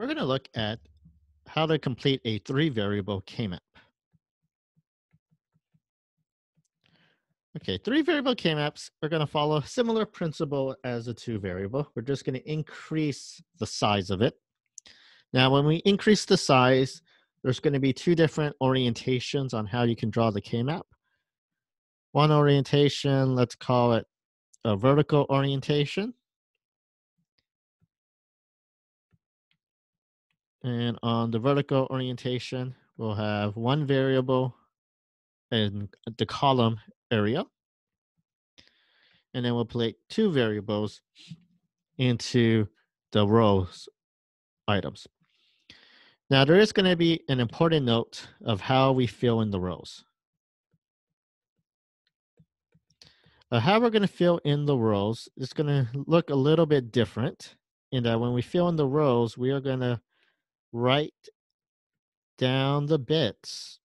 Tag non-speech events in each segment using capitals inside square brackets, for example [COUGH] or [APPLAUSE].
we're going to look at how to complete a three variable K-map. Okay, three variable K-maps are going to follow a similar principle as a two variable. We're just going to increase the size of it. Now, when we increase the size, there's going to be two different orientations on how you can draw the K-map. One orientation, let's call it a vertical orientation. And on the vertical orientation, we'll have one variable in the column area. And then we'll play two variables into the rows items. Now, there is going to be an important note of how we fill in the rows. Uh, how we're going to fill in the rows is going to look a little bit different in that when we fill in the rows, we are going to write down the bits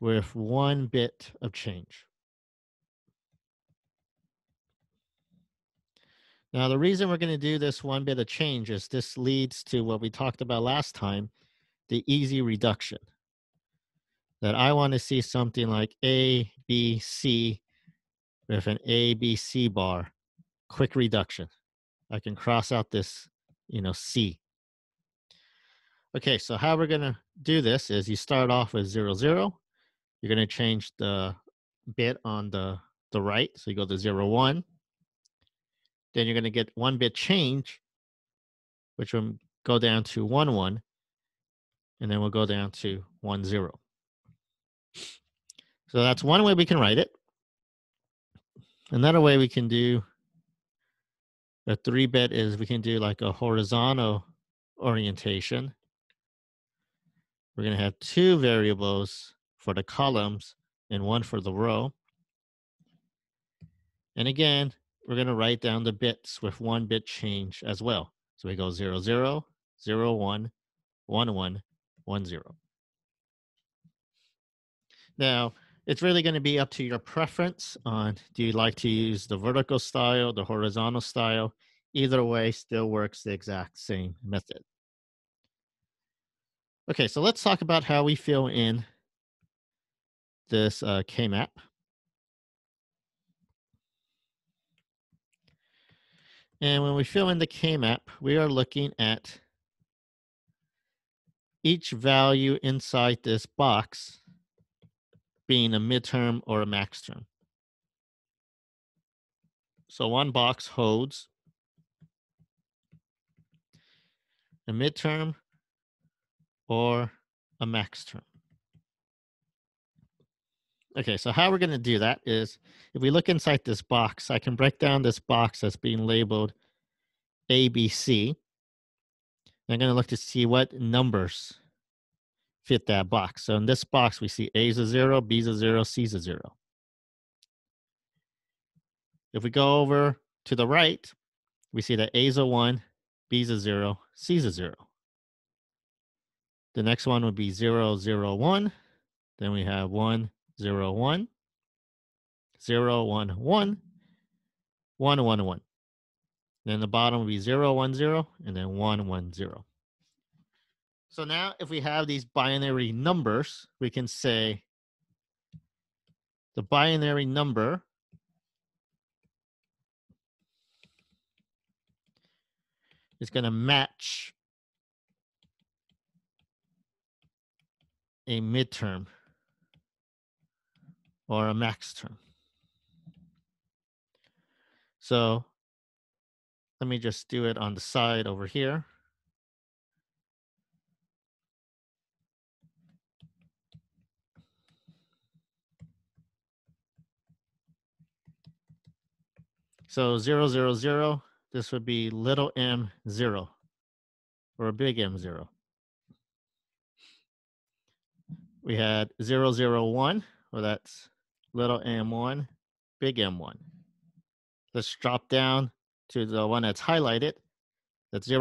with one bit of change. Now, the reason we're going to do this one bit of change is this leads to what we talked about last time, the easy reduction. That I want to see something like A, B, C with an A, B, C bar, quick reduction. I can cross out this, you know, C. Okay, so how we're going to do this is you start off with zero, zero. You're going to change the bit on the, the right. So you go to zero, one then you're going to get one bit change, which will go down to 1, 1, and then we'll go down to 1, 0. So that's one way we can write it. Another way we can do a three bit is we can do like a horizontal orientation. We're going to have two variables for the columns and one for the row. And again, we're going to write down the bits with one bit change as well. So we go 0, 0, 0, 1, 1, 1, 1, 0. Now, it's really going to be up to your preference on do you like to use the vertical style, the horizontal style. Either way still works the exact same method. Okay, so let's talk about how we fill in this uh, K-map. And when we fill in the K-map, we are looking at each value inside this box being a minterm or a max term. So one box holds a minterm or a max term. Okay, so how we're going to do that is if we look inside this box, I can break down this box that's being labeled ABC. I'm going to look to see what numbers fit that box. So in this box, we see A is a 0, B is a 0, C is a 0. If we go over to the right, we see that A is a 1, B is a 0, C is a 0. The next one would be 0, 0, 1. Then we have 1, zero one zero one one one one one. Then the bottom would be zero one zero and then one one zero. So now if we have these binary numbers, we can say the binary number is going to match a minterm or a max term. So let me just do it on the side over here. So zero, zero, zero, this would be little m zero or a big M zero. We had zero, zero, one, well that's little m1, big M1. Let's drop down to the one that's highlighted. That's 010.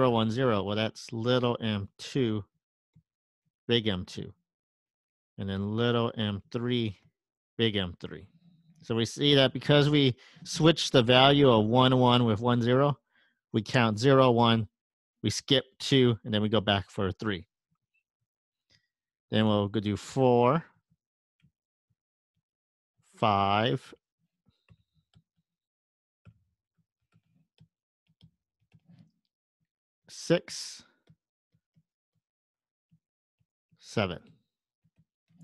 Well, that's little m2, big M2. And then little m3, big M3. So we see that because we switch the value of 1, 1 with 1, 0, we count zero, one, we skip two, and then we go back for three. Then we'll go do four, five, six, seven.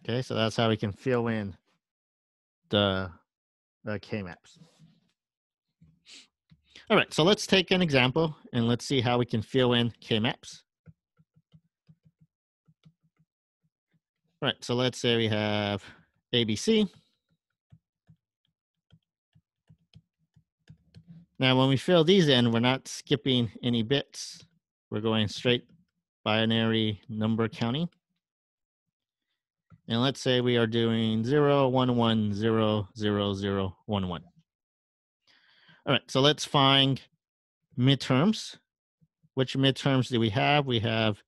Okay, so that's how we can fill in the, the K-maps. All right, so let's take an example and let's see how we can fill in K-maps. All right, so let's say we have ABC. Now, when we fill these in, we're not skipping any bits. We're going straight binary number counting. And let's say we are doing 0, 1, 1, 0, 0, 0, 1, 1. All right, so let's find minterms. Which minterms do we have? We have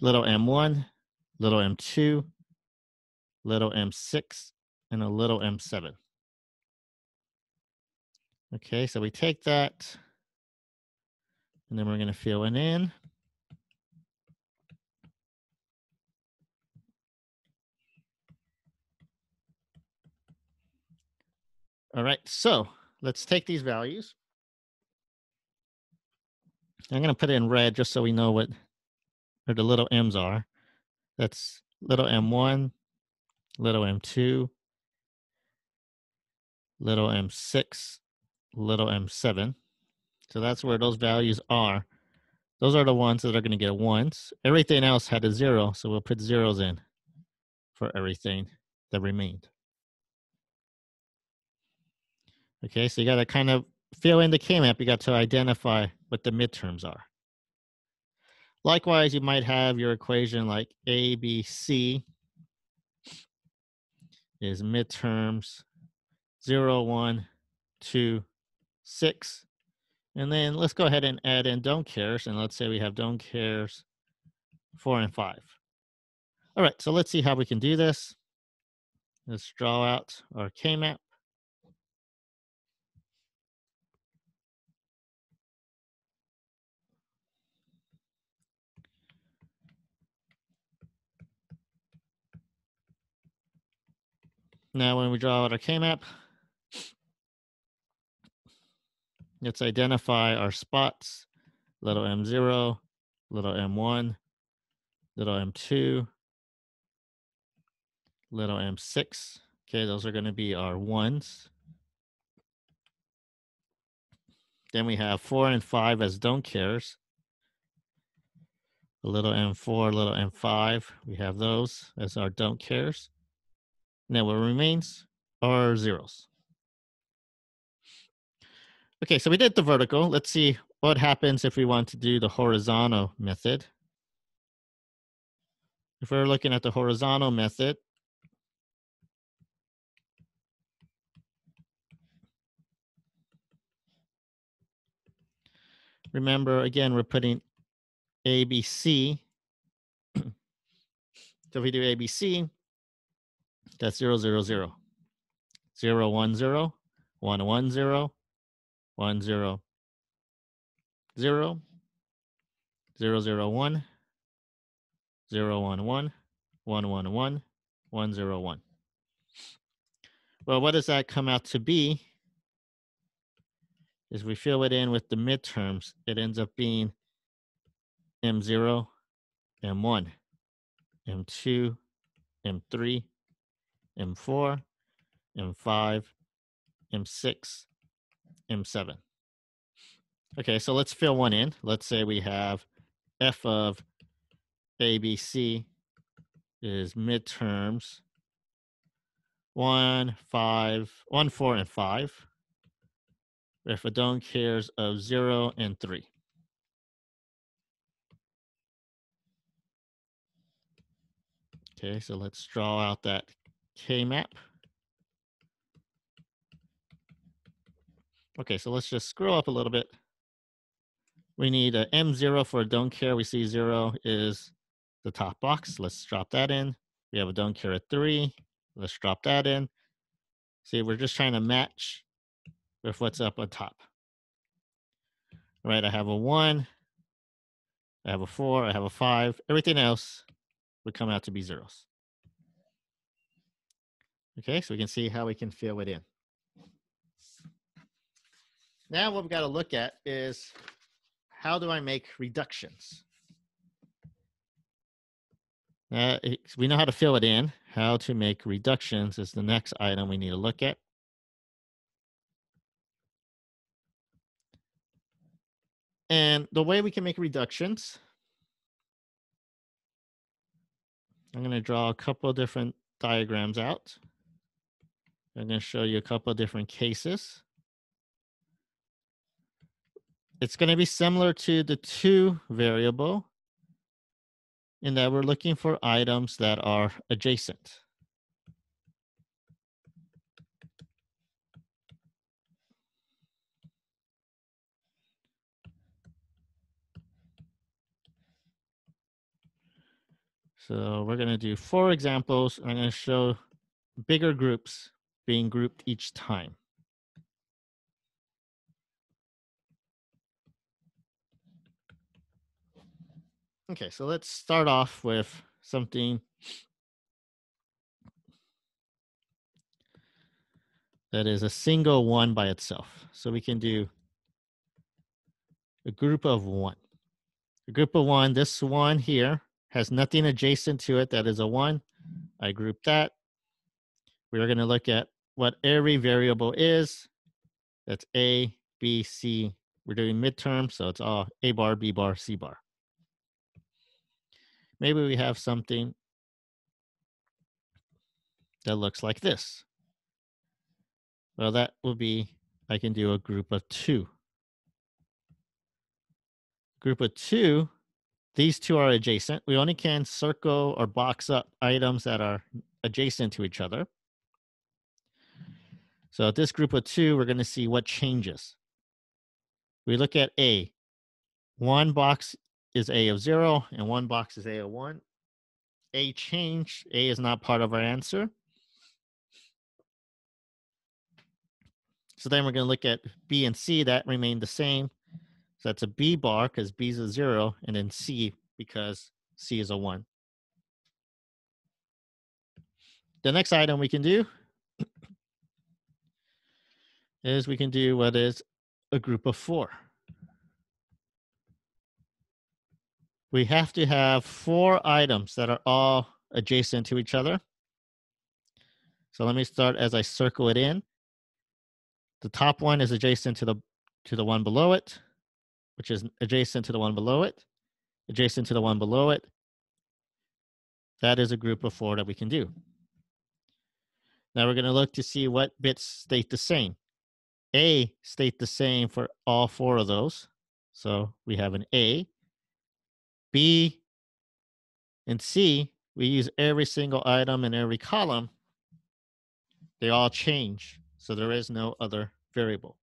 little m1, little m2, little m6, and a little m7. Okay, so we take that, and then we're going to fill it in. All right, so let's take these values. I'm going to put it in red just so we know what where the little m's are. That's little m1, little m2, little m6, little m7. So that's where those values are. Those are the ones that are going to get ones. Everything else had a zero, so we'll put zeros in for everything that remained. Okay, so you got to kind of fill in the K-map. You got to identify what the minterms are. Likewise, you might have your equation like A, B, C is minterms 0, 1, 2, 6. And then let's go ahead and add in don't cares. And let's say we have don't cares 4 and 5. All right, so let's see how we can do this. Let's draw out our K-map. Now, when we draw out our K-map, let's identify our spots, little m0, little m1, little m2, little m6. Okay, those are going to be our ones. Then we have 4 and 5 as don't cares. A little m4, little m5, we have those as our don't cares. Now what remains are zeros. Okay, so we did the vertical. Let's see what happens if we want to do the horizontal method. If we're looking at the horizontal method, remember, again, we're putting ABC. [CLEARS THROAT] so if we do ABC, that's 0, 0, 0. 0, 1, 0, 1, 1, 0, 1, 0, 0, 0, 0, 1, 0, 1, 1, 1, 1, 1, 1, 0, 1. Well, what does that come out to be? Is we fill it in with the minterms, it ends up being M0, M1, M2, M3, M4, M5, M6, M7. Okay, so let's fill one in. Let's say we have F of ABC is minterms one, five, one, four, and five. If a don't cares of zero and three. Okay, so let's draw out that K-map. Okay, so let's just scroll up a little bit. We need a M0 for don't care. We see zero is the top box. Let's drop that in. We have a don't care at three. Let's drop that in. See, we're just trying to match with what's up on top. right? I have a one, I have a four, I have a five. Everything else would come out to be zeros. Okay, so we can see how we can fill it in. Now what we've got to look at is how do I make reductions? Uh, we know how to fill it in. How to make reductions is the next item we need to look at. And the way we can make reductions, I'm going to draw a couple different diagrams out. I'm going to show you a couple of different cases. It's going to be similar to the two variable in that we're looking for items that are adjacent. So we're going to do four examples. I'm going to show bigger groups being grouped each time. Okay, so let's start off with something that is a single one by itself. So we can do a group of one. A group of one, this one here has nothing adjacent to it that is a one. I group that. We're going to look at what every variable is. That's A, B, C. We're doing minterm, so it's all A bar, B bar, C bar. Maybe we have something that looks like this. Well, that will be, I can do a group of two. Group of two these two are adjacent. We only can circle or box up items that are adjacent to each other. So at this group of two, we're going to see what changes. We look at A. One box is A of zero and one box is A of one. A change, A is not part of our answer. So then we're going to look at B and C, that remain the same. So that's a B bar because B is a zero, and then C because C is a one. The next item we can do is we can do what is a group of four. We have to have four items that are all adjacent to each other. So let me start as I circle it in. The top one is adjacent to the to the one below it which is adjacent to the one below it, adjacent to the one below it. That is a group of four that we can do. Now we're going to look to see what bits state the same. A state the same for all four of those. So we have an A. B and C, we use every single item in every column. They all change. So there is no other variable.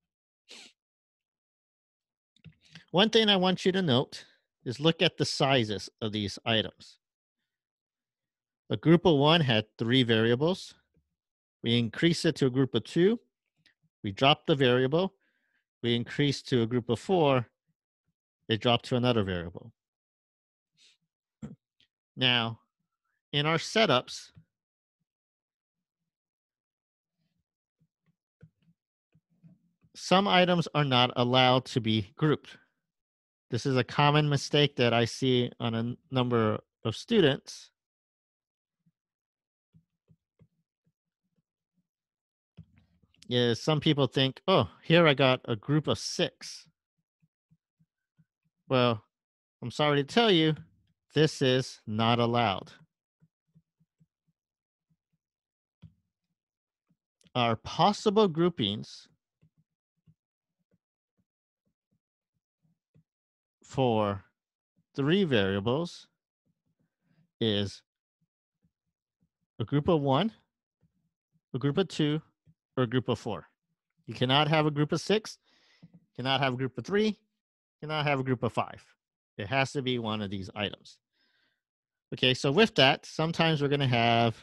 One thing I want you to note is look at the sizes of these items. A group of one had three variables. We increase it to a group of two. We drop the variable. We increase to a group of four. It dropped to another variable. Now, in our setups, some items are not allowed to be grouped. This is a common mistake that I see on a number of students. Yeah, some people think, oh, here I got a group of six. Well, I'm sorry to tell you, this is not allowed. Our possible groupings for three variables is a group of one, a group of two, or a group of four. You cannot have a group of six, cannot have a group of three, cannot have a group of five. It has to be one of these items. Okay, so with that, sometimes we're going to have,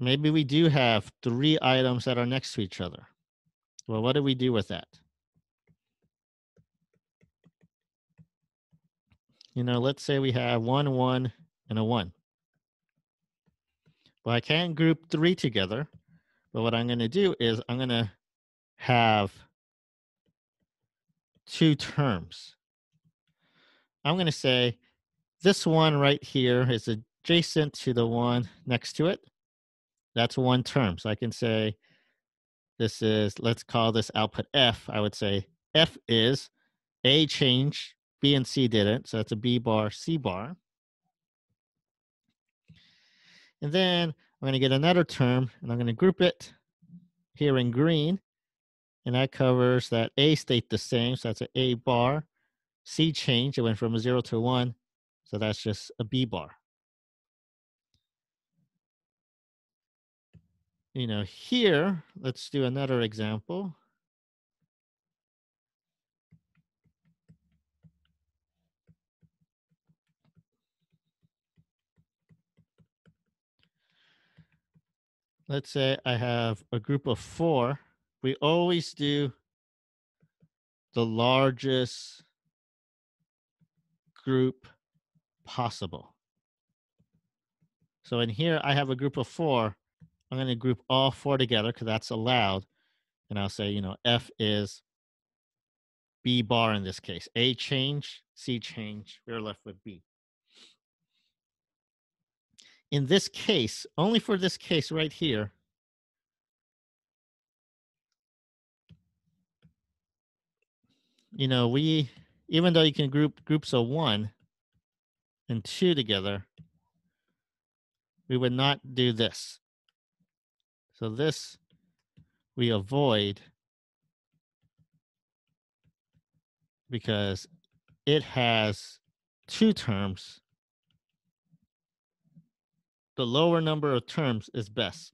maybe we do have three items that are next to each other. Well, what do we do with that? You know, let's say we have one, one, and a one. Well, I can't group three together, but what I'm going to do is I'm going to have two terms. I'm going to say this one right here is adjacent to the one next to it. That's one term. So I can say this is, let's call this output F. I would say F is A change, B and C didn't. So that's a B bar, C bar. And then I'm going to get another term and I'm going to group it here in green. And that covers that A state the same. So that's an A bar. C change, it went from a zero to a one. So that's just a B bar. You know, here, let's do another example. Let's say I have a group of four, we always do the largest group possible. So in here, I have a group of four. I'm going to group all four together because that's allowed. And I'll say, you know, F is B bar in this case. A change, C change. We're left with B. In this case, only for this case right here, you know, we, even though you can group groups of one and two together, we would not do this. So this we avoid because it has two terms. The lower number of terms is best.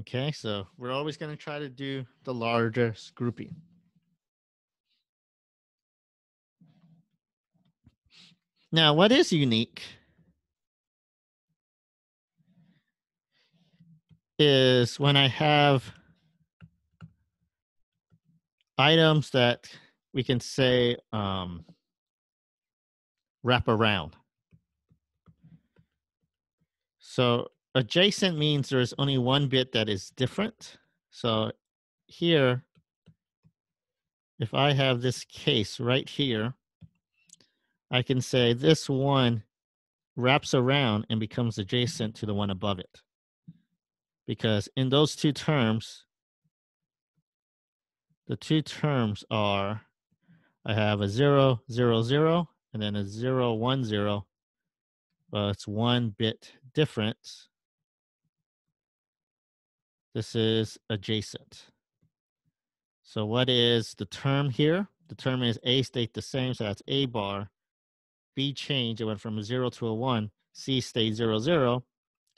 Okay, so we're always going to try to do the largest grouping. Now, what is unique is when I have items that we can say um, wrap around. So adjacent means there's only one bit that is different. So here, if I have this case right here, I can say this one wraps around and becomes adjacent to the one above it. Because in those two terms, the two terms are I have a zero, zero, zero, and then a zero, one, zero. Well, it's one bit difference. This is adjacent. So what is the term here? The term is A stayed the same, so that's A bar. B changed, it went from a zero to a one. C stayed zero, zero,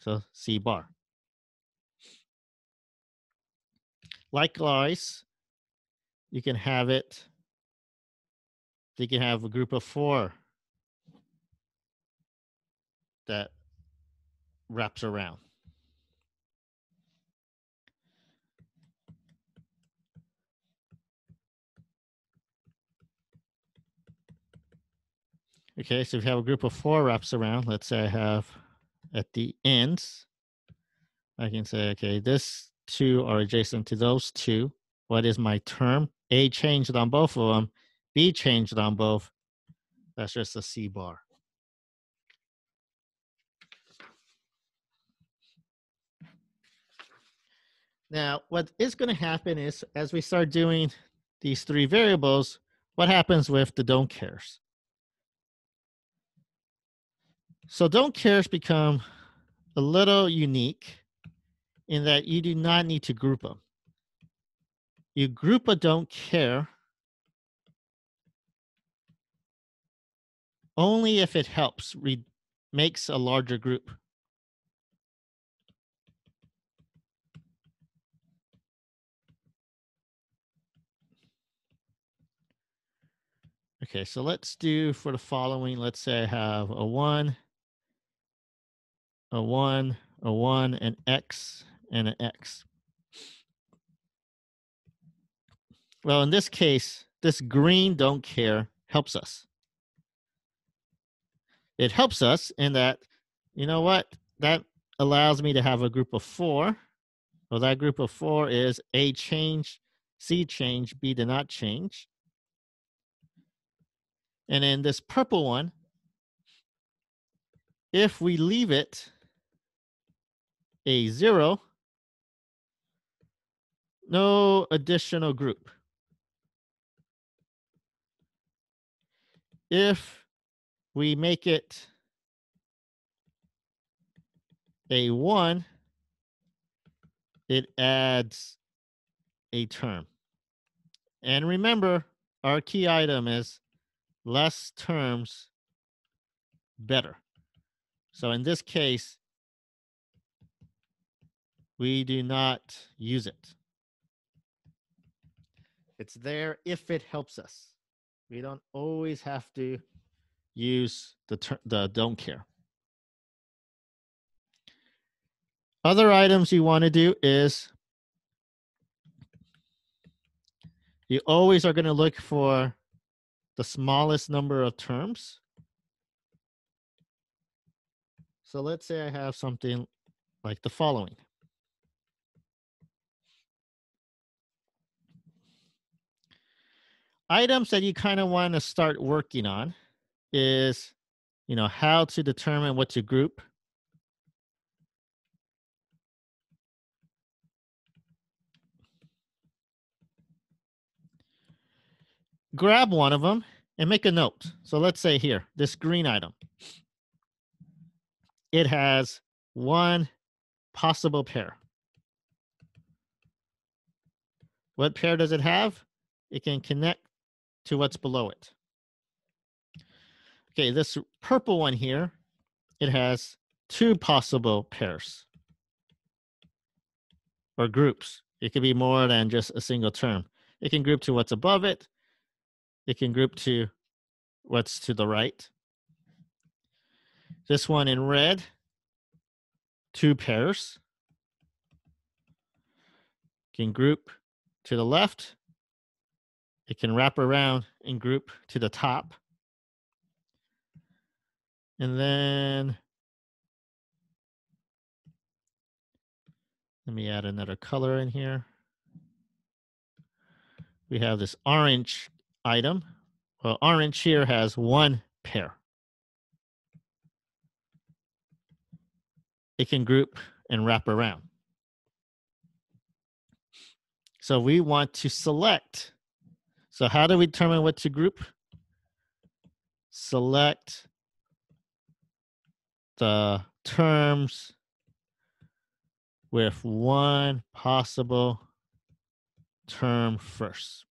so C bar. Likewise, you can have it, you can have a group of four that wraps around. Okay, so if you have a group of four wraps around, let's say I have at the ends, I can say, okay, this two are adjacent to those two. What is my term? A changed on both of them. B changed on both. That's just a C bar. Now, what is going to happen is as we start doing these three variables, what happens with the don't cares? So don't cares become a little unique in that you do not need to group them. You group a don't care only if it helps, re- makes a larger group. Okay, so let's do for the following, let's say I have a one, a 1, a 1, an x, and an x. Well, in this case, this green don't care helps us. It helps us in that, you know what? That allows me to have a group of four. Well, that group of four is A change, C change, B did not change. And then this purple one, if we leave it a zero, no additional group. If we make it a one, it adds a term. And remember, our key item is less terms, better. So in this case, we do not use it. It's there if it helps us. We don't always have to use the ter- the don't care. Other items you want to do is you always are going to look for the smallest number of terms. So let's say I have something like the following. Items that you kind of want to start working on is, you know, how to determine what to group. Grab one of them and make a note. So let's say here, this green item it has one possible pair. What pair does it have? It can connect to what's below it. Okay, this purple one here, it has two possible pairs or groups. It could be more than just a single term. It can group to what's above it. It can group to what's to the right. This one in red, two pairs. Can group to the left. It can wrap around and group to the top. And then let me add another color in here. We have this orange item. Well, orange here has one pair. it can group and wrap around. So we want to select. So how do we determine what to group? Select the terms with one possible term first.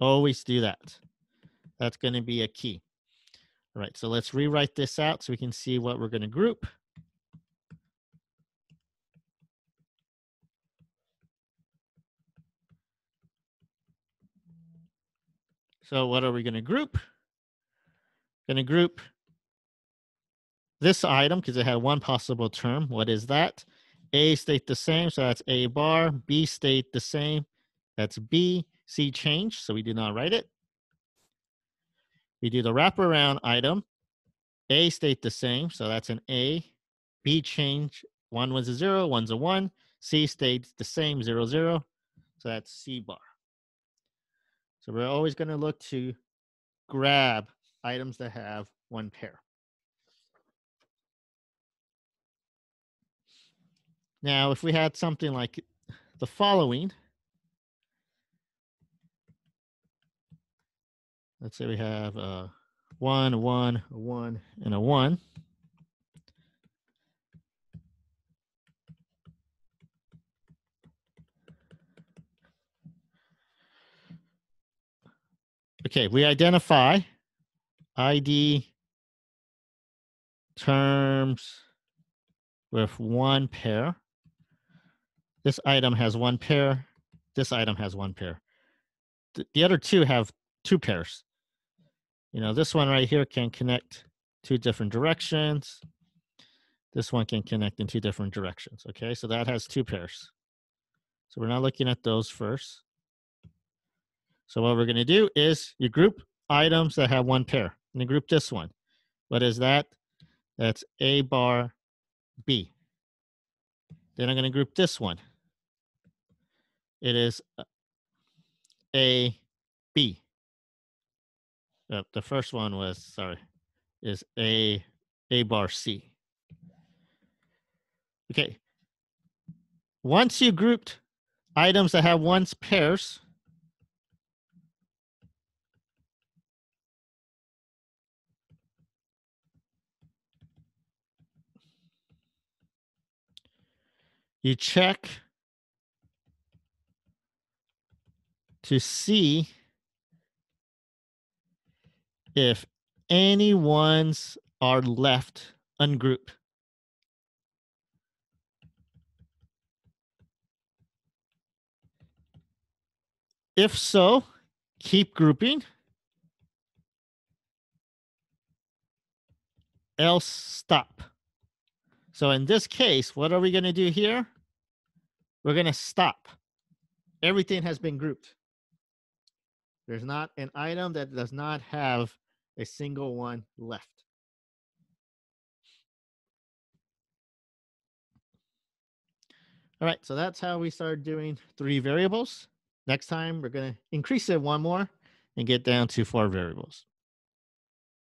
Always do that. That's going to be a key. All right, so let's rewrite this out so we can see what we're going to group. So what are we going to group? Going to group this item because it had one possible term. What is that? A state the same, so that's A bar. B state the same, that's B. C change, so we do not write it. We do the wraparound item. A state the same, so that's an A. B change, one was a zero, one's a one. C stayed the same, zero, zero. So that's C bar. So we're always going to look to grab items that have one pair. Now, if we had something like the following, let's say we have a one, a one, a one, and a one. Okay, we identify ID terms with one pair. This item has one pair. This item has one pair. The other two have two pairs. You know, this one right here can connect two different directions. This one can connect in two different directions. Okay, so that has two pairs. So we're not looking at those first. So what we're going to do is you group items that have one pair. And you group this one. What is that? That's A bar B. Then I'm going to group this one. It is uh, A B. The first one was, sorry, is A A bar C. Okay. Once you grouped items that have ones pairs, you check to see if any ones are left ungrouped. If so, keep grouping. Else stop. So in this case, what are we going to do here? We're going to stop. Everything has been grouped. There's not an item that does not have a single one left. All right, so that's how we start doing three variables. Next time, we're going to increase it one more and get down to four variables.